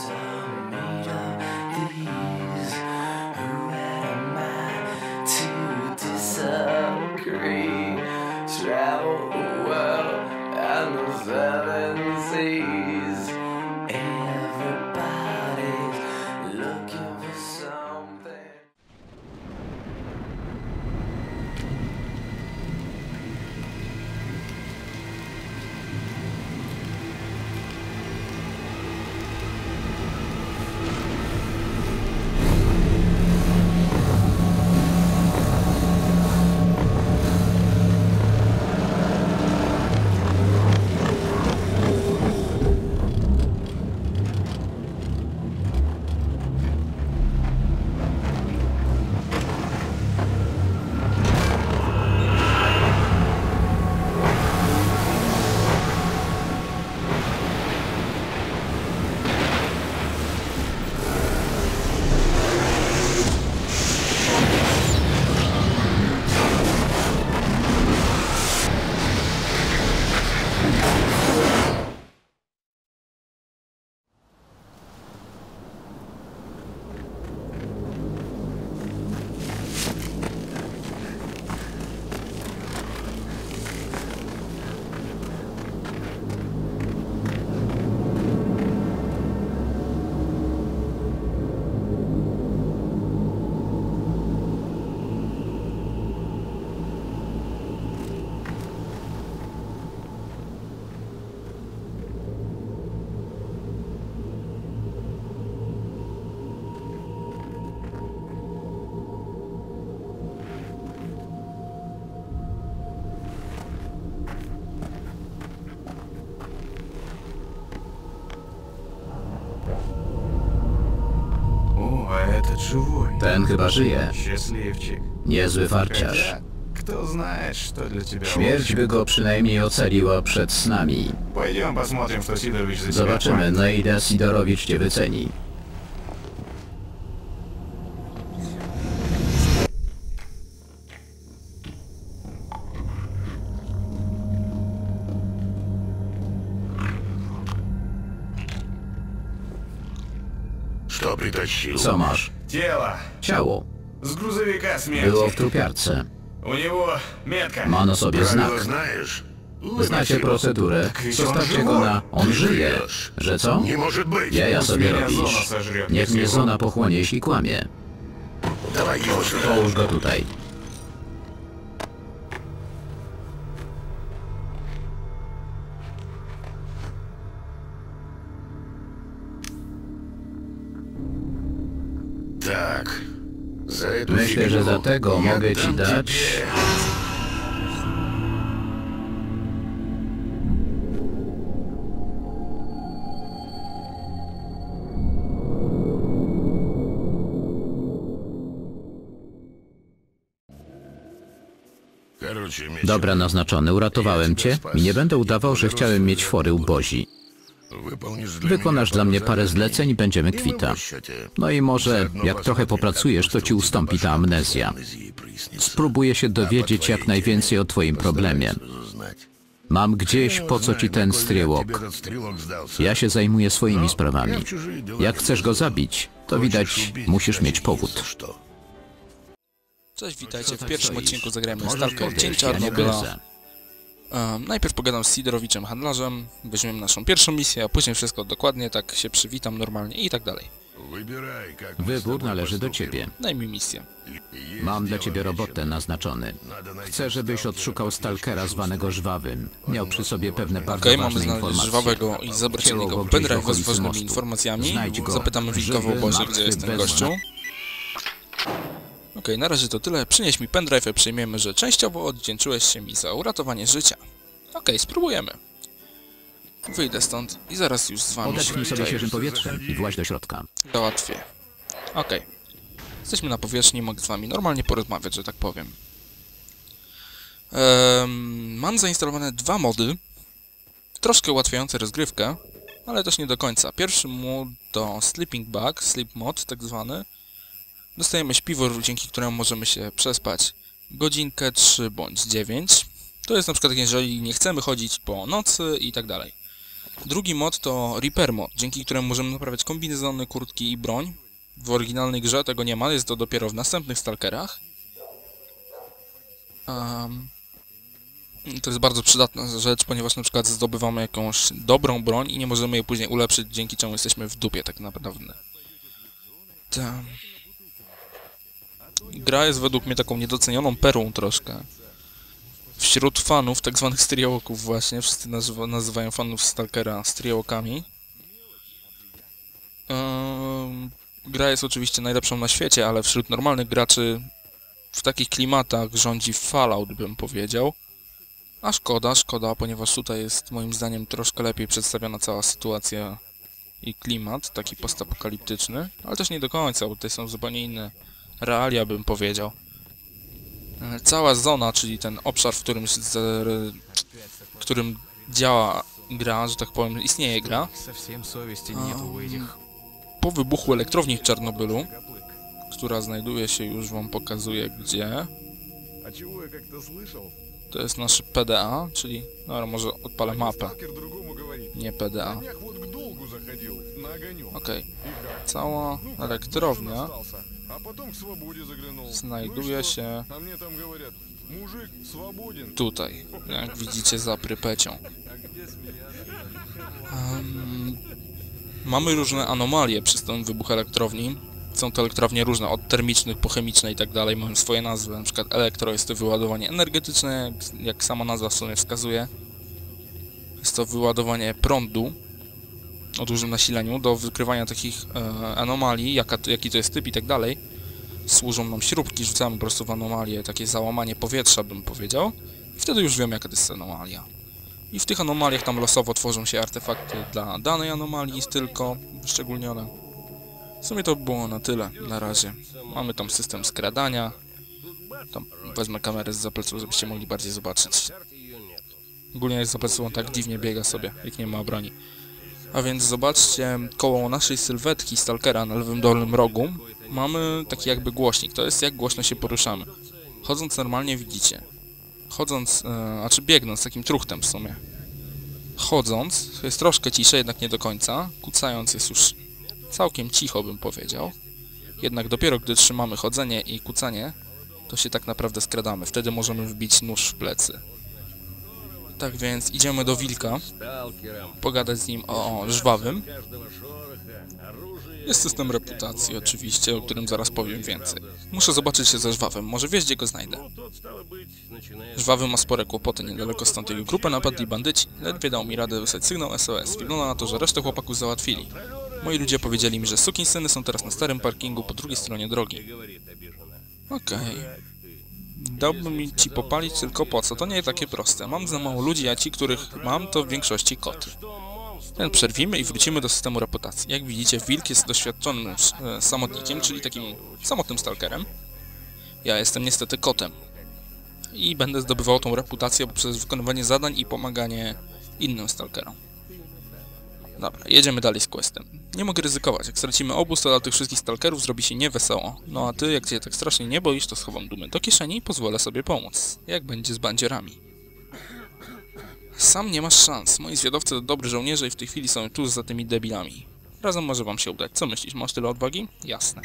Jesus. Ten chyba żyje. Счастливчик. Niezły farciarz. Хотя, кто знает, что для тебя Śmierć by go przynajmniej ocaliła przed snami. Пойдем посмотрим, что Сидорович за тебя Zobaczymy, платит. na ile Sidorowicz cię wyceni. Что притащил? Co masz? Тело. Ciało. С грузовика Było w смерти. trupiarce. У него метка. Ma na sobie znak. Правила знаешь? Znacie Выброси. procedurę. Tak, jeśli on Zostawcie go żywy. na... On żyje. Że co? Не может быть. Jaja sobie Mnie robisz. zona zeżre, Niech jeśli mnie on- zona pochłonie, jeśli kłamie. Давай его сюда. Połóż go tutaj. tak. Zajduj Myślę, że za tego mogę ci dać... Dobra naznaczony, uratowałem cię. i nie będę udawał, że chciałem mieć fory u Bozi. Wykonasz dla mnie parę zleceń i będziemy kwita. No i może, jak trochę popracujesz, to ci ustąpi ta amnezja. Spróbuję się dowiedzieć jak najwięcej o twoim problemie. Mam gdzieś po co ci ten stryłok. Ja się zajmuję swoimi sprawami. Jak chcesz go zabić, to widać, musisz mieć powód. Cześć, witajcie. W pierwszym odcinku zagrajmy Stalker Czarnobyla najpierw pogadam z Sidorowiczem handlarzem, weźmiemy naszą pierwszą misję, a później wszystko dokładnie, tak się przywitam normalnie i tak dalej. Wybór należy do ciebie. Daj mi misję. Mam dla ciebie robotę naznaczony. Chcę, żebyś odszukał stalkera zwanego Żwawym. Miał przy sobie pewne bardzo Okej, mamy ważne znaleźć informacje. żwawego i zabrać go pendrive z ważnymi informacjami. Znajdź go. Zapytamy wilka w Żywy, obozie, martwy, gdzie jest ten gościu. Okej, na razie to tyle. Przynieś mi pendrive, a przyjmiemy, że częściowo oddzięczyłeś się mi za uratowanie życia. Okej, spróbujemy. Wyjdę stąd i zaraz już z wami Odetchnij sobie świeżym powietrzem i właź do środka. załatwię. Okej. Jesteśmy na powierzchni, mogę z wami normalnie porozmawiać, że tak powiem. Em, mam zainstalowane dwa mody, troszkę ułatwiające rozgrywkę, ale też nie do końca. Pierwszy mod to Sleeping Bag, Sleep Mod tak zwany. Dostajemy śpiwór, dzięki któremu możemy się przespać godzinkę, 3 bądź 9. To jest na przykład jeżeli nie chcemy chodzić po nocy i tak dalej. Drugi mod to Repair mod, dzięki któremu możemy naprawiać kombinezony, kurtki i broń. W oryginalnej grze tego nie ma, jest to dopiero w następnych Stalkerach. Em, to jest bardzo przydatna rzecz, ponieważ na przykład zdobywamy jakąś dobrą broń i nie możemy jej później ulepszyć, dzięki czemu jesteśmy w dupie tak naprawdę. Ta. Gra jest według mnie taką niedocenioną perłą troszkę. Wśród fanów, tak zwanych striałków właśnie, wszyscy nazywa, nazywają fanów Stalkera striałkami. Ehm, gra jest oczywiście najlepszą na świecie, ale wśród normalnych graczy w takich klimatach rządzi Fallout, bym powiedział. A szkoda, szkoda, ponieważ tutaj jest moim zdaniem troszkę lepiej przedstawiona cała sytuacja i klimat, taki postapokaliptyczny, ale też nie do końca, bo tutaj są zupełnie inne realia bym powiedział. E, cała zona, czyli ten obszar, w którym, w którym działa gra, że tak powiem, istnieje gra. Po wybuchu elektrowni w Czarnobylu, która znajduje się, już wam pokazuję gdzie. To jest nasze PDA, czyli... No, może odpalę mapę. Nie PDA. Okej. Okay. Cała elektrownia znajduje się tutaj, jak widzicie za Prypecią. Um, mamy różne anomalie przez ten wybuch elektrowni. Są to elektrownie różne, od termicznych po chemiczne i tak dalej, mają swoje nazwy, na przykład elektro jest to wyładowanie energetyczne, jak, jak sama nazwa w sumie wskazuje. Jest to wyładowanie prądu, o dużym nasileniu do wykrywania takich e, anomalii, jaka, jaki to jest typ i tak dalej. Służą nam śrubki, rzucamy po prostu w anomalię, takie załamanie powietrza bym powiedział. I wtedy już wiemy jaka to jest anomalia. I w tych anomaliach tam losowo tworzą się artefakty dla danej anomalii tylko wyszczególnione. W sumie to było na tyle na razie. Mamy tam system skradania. Tam wezmę kamerę z zapleców, żebyście mogli bardziej zobaczyć. Ogólnie z zapleców on tak dziwnie biega sobie, jak nie ma broni. A więc zobaczcie, koło naszej sylwetki Stalkera na lewym dolnym rogu mamy taki jakby głośnik. To jest jak głośno się poruszamy. Chodząc normalnie widzicie. Chodząc, e, a czy biegnąc takim truchtem w sumie. Chodząc jest troszkę ciszej, jednak nie do końca. Kucając jest już całkiem cicho bym powiedział. Jednak dopiero gdy trzymamy chodzenie i kucanie, to się tak naprawdę skradamy. Wtedy możemy wbić nóż w plecy. Tak więc idziemy do wilka, pogadać z nim o, żwawym. Jest system reputacji oczywiście, o którym zaraz powiem więcej. Muszę zobaczyć się ze żwawym, może wiesz gdzie go znajdę. Żwawy ma spore kłopoty, niedaleko stąd jego grupę napadli bandyci. Ledwie dał mi radę wysłać sygnał SOS. Wygląda na to, że resztę chłopaków załatwili. Moi ludzie powiedzieli mi, że sukinsyny są teraz na starym parkingu po drugiej stronie drogi. Okej. Dałbym ci popalić, tylko po co? To nie takie proste. Mam za mało ludzi, a ci, których mam, to w większości koty. Ten przerwimy i wrócimy do systemu reputacji. Jak widzicie, Wilk jest doświadczonym e, samotnikiem, czyli takim samotnym stalkerem. Ja jestem niestety kotem. I będę zdobywał tą reputację poprzez wykonywanie zadań i pomaganie innym stalkerom. Dobra, jedziemy dalej z questem. Nie mogę ryzykować. Jak stracimy obóz, to dla tych wszystkich stalkerów zrobi się niewesoło. No a ty, jak cię tak strasznie nie boisz, to schowam dumę do kieszeni i pozwolę sobie pomóc. Jak będzie z bandzierami. Sam nie masz szans. Moi zwiadowcy to dobrzy żołnierze i w tej chwili są tuż za tymi debilami. Razem może wam się udać. Co myślisz, masz tyle odwagi? Jasne.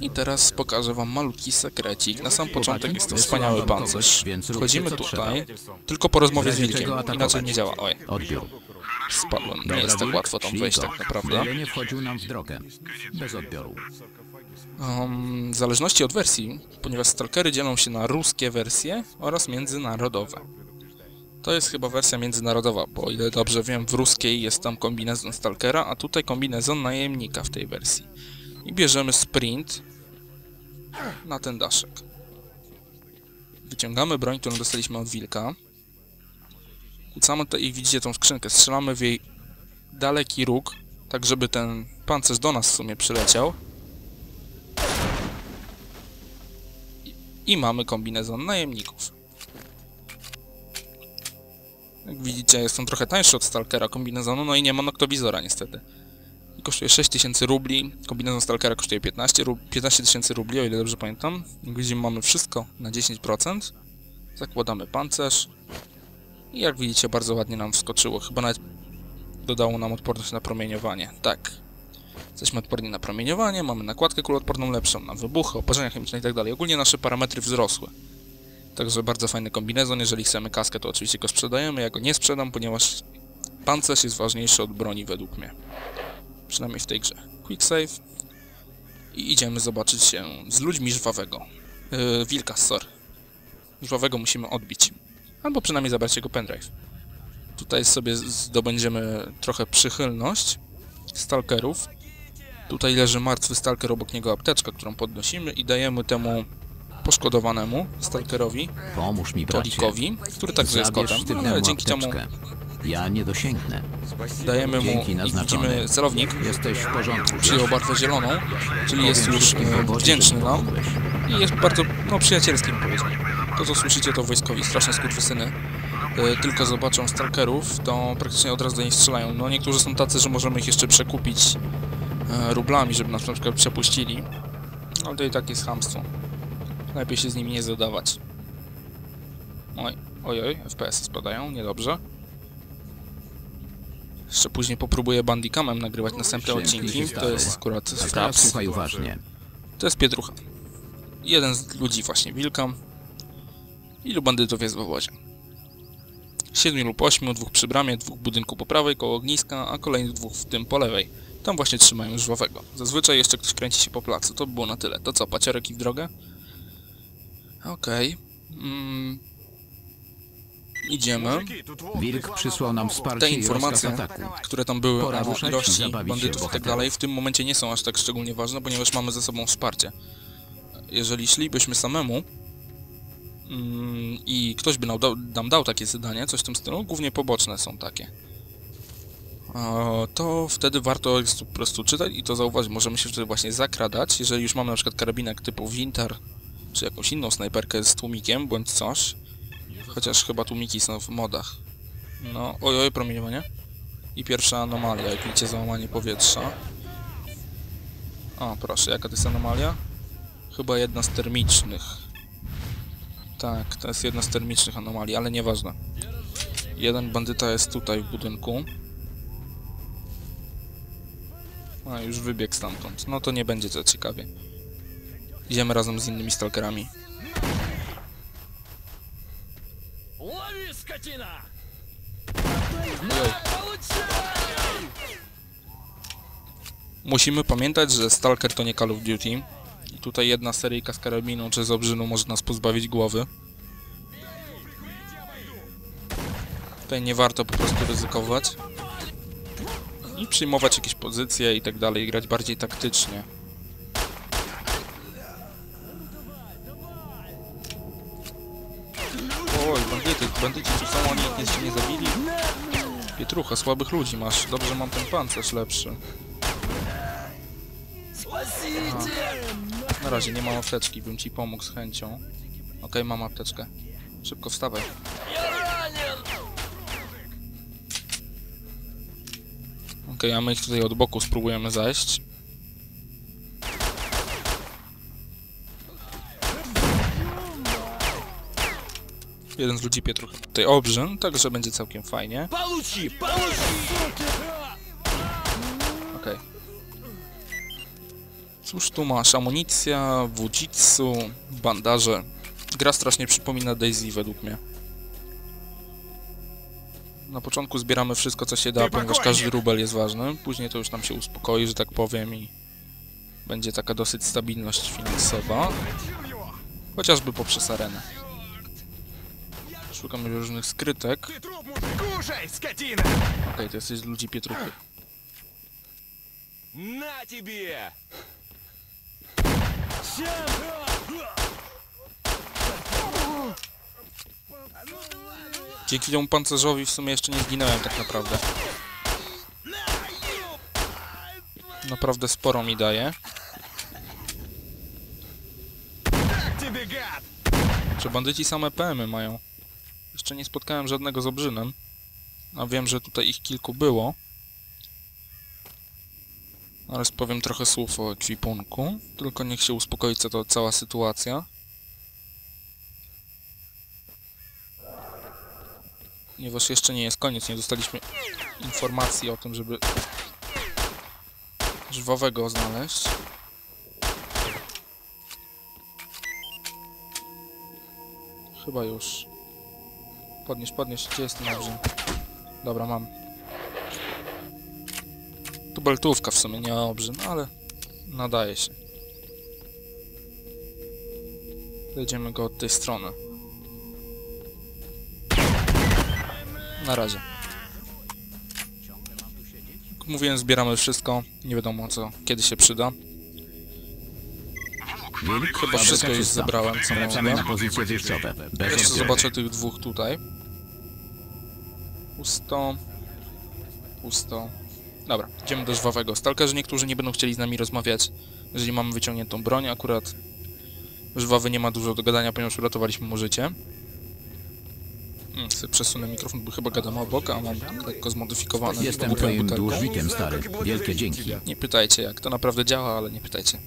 I teraz pokażę wam malutki sekrecik. Na sam początek jest to wspaniały pancerz. Wchodzimy tutaj, tylko po rozmowie z wilkiem. Inaczej nie działa. Oj, Odbiór. Spadłem. Nie jest tak łatwo tam wejść tak naprawdę. Nie wchodził nam w drogę. Bez odbioru. Um, w zależności od wersji, ponieważ stalkery dzielą się na ruskie wersje oraz międzynarodowe. To jest chyba wersja międzynarodowa, bo o ile dobrze wiem, w ruskiej jest tam kombinezon stalkera, a tutaj kombinezon najemnika w tej wersji. I bierzemy sprint na ten daszek. Wyciągamy broń, którą dostaliśmy od wilka. Kucamy tutaj i widzicie tą skrzynkę. Strzelamy w jej daleki róg, tak żeby ten pancerz do nas w sumie przyleciał. I mamy kombinezon najemników. Jak widzicie, jest on trochę tańszy od Stalkera kombinezonu, no i nie ma noktowizora niestety. I kosztuje 6000 rubli, kombinezon Stalkera kosztuje 15 rub- 15 tysięcy rubli, o ile dobrze pamiętam. Jak widzimy, mamy wszystko na 10%. Zakładamy pancerz. I jak widzicie, bardzo ładnie nam wskoczyło. Chyba nawet dodało nam odporność na promieniowanie. Tak. Jesteśmy odporni na promieniowanie, mamy nakładkę kuloodporną lepszą, na wybuchy, oparzenia chemiczne itd. Ogólnie nasze parametry wzrosły. Także bardzo fajny kombinezon. Jeżeli chcemy kaskę, to oczywiście go sprzedajemy. Ja go nie sprzedam, ponieważ pancerz jest ważniejszy od broni według mnie. Przynajmniej w tej grze. Quick save. I idziemy zobaczyć się z ludźmi żwawego. Yy, wilka, sorry. Żwawego musimy odbić. Albo przynajmniej zabrać jego pendrive. Tutaj sobie zdobędziemy trochę przychylność stalkerów. Tutaj leży martwy stalker, obok niego apteczka, którą podnosimy i dajemy temu poszkodowanemu stalkerowi, Pomóż mi. Tolikowi, który także jest kotem, sztywnemu ale dzięki temu. Ja nie dosięgnę. dajemy mu Dzięki, widzimy celownik, Jesteś w porządku. przyjął barwę zieloną, czyli jest już e, wdzięczny nam i jest bardzo, no, przyjacielskim powiedzmy. To, co słyszycie, to wojskowi, straszne skurwysyny. E, Tylko zobaczą stalkerów, to praktycznie od razu do nich strzelają. No, niektórzy są tacy, że możemy ich jeszcze przekupić e, rublami, żeby nas na przykład przepuścili. No, to i tak jest chamstwo. Lepiej się z nimi nie zadawać. Oj, oj, oj, FPS spadają, niedobrze. Jeszcze później popróbuję Bandicamem nagrywać następne odcinki. To jest akurat fraps. słuchaj uważnie. To jest Pietrucha. Jeden z ludzi właśnie Wilka. Ilu bandytów jest w obozie? Siedmiu lub ośmiu, dwóch przy bramie, dwóch w budynku po prawej koło ogniska, a kolejnych dwóch w tym po lewej. Tam właśnie trzymają żwawego. Zazwyczaj jeszcze ktoś kręci się po placu. To by było na tyle. To co, paciorek i w drogę? Okej. Mm. Idziemy. Wilk przysłał nam wsparcie Te informacje, które tam były Pora o ilości bandytów i tak dalej, w tym momencie nie są aż tak szczególnie ważne, ponieważ mamy ze sobą wsparcie. Jeżeli szlibyśmy samemu i ktoś by nam dał, nam dał takie zadanie, coś w tym stylu, głównie poboczne są takie, to wtedy warto po prostu czytać i to zauważyć. Możemy się wtedy właśnie zakradać, jeżeli już mamy na przykład karabinek typu Winter, czy jakąś inną snajperkę z tłumikiem, bądź coś. Chociaż chyba tłumiki są w modach. No, oj, oj, promieniowanie. I pierwsza anomalia, jak widzicie, załamanie powietrza. O, proszę, jaka to jest anomalia? Chyba jedna z termicznych. Tak, to jest jedna z termicznych anomalii, ale nieważne. Jeden bandyta jest tutaj w budynku. A, już wybiegł stamtąd. No to nie będzie to ciekawie. Idziemy razem z innymi stalkerami. Musimy pamiętać, że Stalker to nie Call of Duty. Tutaj jedna seryjka z karabinu czy z obrzynu może nas pozbawić głowy. Tutaj nie warto po prostu ryzykować. I przyjmować jakieś pozycje i tak dalej, grać bardziej taktycznie. Oj, bandyty, bandyci tu są, oni jeszcze nie zabili. Pietrucha, słabych ludzi masz. Dobrze mam ten pancerz lepszy. Na razie nie mam apteczki, bym ci pomógł z chęcią. Okej, mam apteczkę. Szybko wstawaj. Okej, a my ich tutaj od boku spróbujemy zajść. Jeden z ludzi Pietrucha tutaj obrzyn, także będzie całkiem fajnie. Okej. Cóż tu masz? Amunicja, wujitsu, bandaże. Gra strasznie przypomina Daisy według mnie. Na początku zbieramy wszystko, co się da, ponieważ każdy rubel jest ważny. Później to już nam się uspokoi, że tak powiem i... Będzie taka dosyć stabilność finansowa. Chociażby poprzez arenę. Szukamy różnych skrytek. Okej, okay, to jesteś z ludzi pietruchy. Na ciebie! Dzięki temu pancerzowi w sumie jeszcze nie zginąłem tak naprawdę. Naprawdę sporo mi daje. Że bandyci same PM-y mają. Jeszcze nie spotkałem żadnego z obrzynem. A wiem, że tutaj ich kilku było. Ale powiem trochę słów o ekwipunku. Tylko niech się uspokoi co to cała sytuacja. Ponieważ jeszcze nie jest koniec, nie dostaliśmy informacji o tym, żeby żwawego znaleźć. Chyba już. Podnieś, podnieś, gdzie jest ten? Dobra, mam. Tu beltówka w sumie, nie olbrzym, ale nadaje się. Jedziemy go od tej strony. Na razie. Jak mówiłem, zbieramy wszystko. Nie wiadomo co, kiedy się przyda. Chyba wszystko już zebrałem, co Wracamy mogłem. na pozycje wyjściowe. Bez Jeszcze zobaczę tych dwóch tutaj. Pusto. Pusto. Dobra, idziemy do żwawego. Stalkerzy niektórzy nie będą chcieli z nami rozmawiać, jeżeli mamy wyciągniętą broń. Akurat żwawy nie ma dużo do gadania, ponieważ uratowaliśmy mu życie. Hmm, sobie przesunę mikrofon, bo chyba gadam obok, a mam lekko zmodyfikowany. Jestem twoim dłużnikiem, stary. Wielkie dzięki. Nie pytajcie jak, to naprawdę działa, ale nie pytajcie.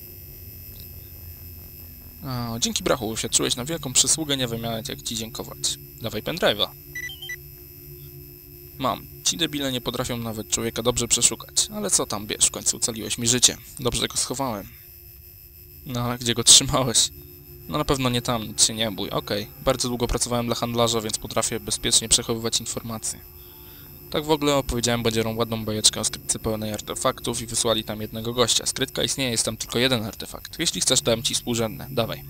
O, dzięki brachu uświadczyłeś na wielką przysługę, nie wiem jak ci dziękować. Dawaj pendrive'a. Mam. Ci debile nie potrafią nawet człowieka dobrze przeszukać. Ale co tam, bierz, w końcu ocaliłeś mi życie. Dobrze go schowałem. No, ale gdzie go trzymałeś? No na pewno nie tam, nic się nie bój. Okej, bardzo długo pracowałem dla handlarza, więc potrafię bezpiecznie przechowywać informacje. Tak w ogóle opowiedziałem badzierom ładną bajeczkę o skrytce pełnej artefaktów i wysłali tam jednego gościa. Skrytka istnieje, jest tam tylko jeden artefakt. Jeśli chcesz, dam ci współrzędne. Dawaj.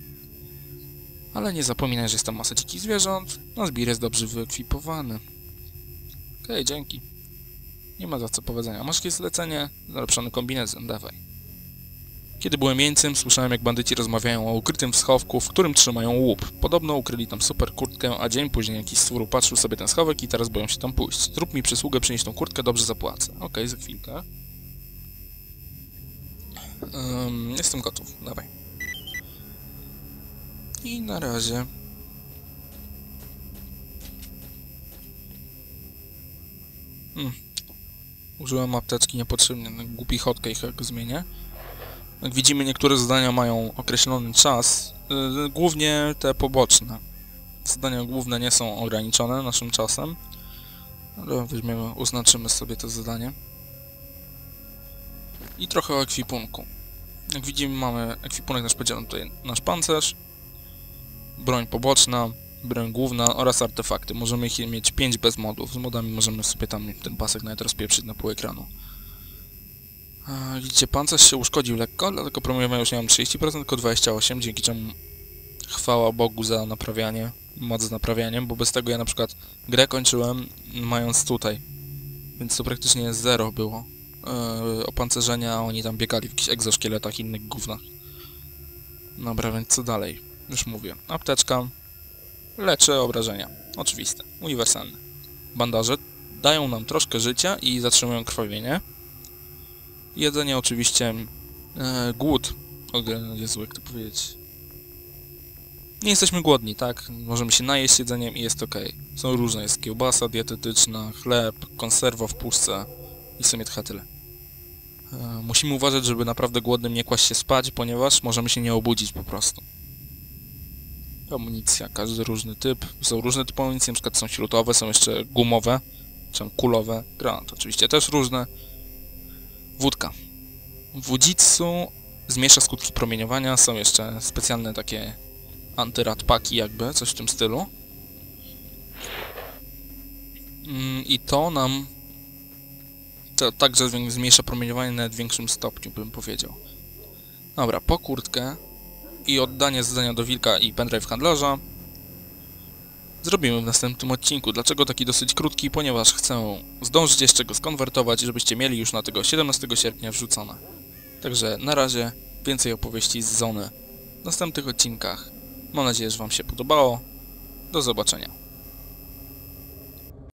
Ale nie zapominaj, że jest tam masa dzikich zwierząt. No, zbir jest dobrze wyekwipowany. Okej, dzięki. Nie ma za co powiedzenia. Masz jakieś zlecenie? Zalepszony kombinezon, dawaj. Kiedy byłem jeńcem, słyszałem jak bandyci rozmawiają o ukrytym schowku, w którym trzymają łup. Podobno ukryli tam super kurtkę, a dzień później jakiś stwór upatrzył sobie ten schowek i teraz boją się tam pójść. Zrób mi przysługę, przynieś tą kurtkę, dobrze zapłacę. Okej, za chwilkę. Ym, jestem gotów, dawaj. I na razie. Hmm. Użyłem apteczki niepotrzebnie, na głupi hotkey jak zmienię. Jak widzimy, niektóre zadania mają określony czas, yy, głównie te poboczne. Zadania główne nie są ograniczone naszym czasem, ale weźmiemy, oznaczymy sobie to zadanie. I trochę o ekwipunku. Jak widzimy, mamy ekwipunek nasz podzielony tutaj nasz pancerz, broń poboczna, broń główna oraz artefakty. Możemy ich mieć 5 bez modów. Z modami możemy sobie tam ten pasek nawet rozpieprzyć na pół ekranu. Widzicie, pancerz się uszkodził lekko, dlatego promowania już nie mam 30%, tylko 28%, dzięki czemu chwała Bogu za naprawianie, moc z naprawianiem, bo bez tego ja na przykład grę kończyłem mając tutaj, więc to praktycznie zero było yy, opancerzenia, oni tam biegali w jakichś egzoszkieletach, innych gównach. Dobra, więc co dalej? Już mówię. Apteczka leczy obrażenia. Oczywiste. Uniwersalne. Bandaże dają nam troszkę życia i zatrzymują krwawienie. Jedzenie oczywiście e, głód. O Jezu, jak to powiedzieć. Nie jesteśmy głodni, tak? Możemy się najeść jedzeniem i jest ok. Są różne, jest kiełbasa dietetyczna, chleb, konserwa w puszce i w sumie tyle. E, musimy uważać, żeby naprawdę głodnym nie kłaść się spać, ponieważ możemy się nie obudzić po prostu. Amunicja, każdy różny typ. Są różne typy amunicji, na przykład są śrutowe, są jeszcze gumowe, tam kulowe. Granat oczywiście też różne. Wódka. Wujitsu zmniejsza skutki promieniowania, są jeszcze specjalne takie antyradpaki jakby, coś w tym stylu. Mm, I to nam to także zmniejsza promieniowanie nawet w większym stopniu, bym powiedział. Dobra, po kurtkę i oddanie zadania do Wilka i pendrive handlarza zrobimy w następnym odcinku. Dlaczego taki dosyć krótki? Ponieważ chcę zdążyć jeszcze go skonwertować, żebyście mieli już na tego 17 sierpnia wrzucone. Także na razie więcej opowieści z Zony w następnych odcinkach. Mam nadzieję, że Wam się podobało. Do zobaczenia.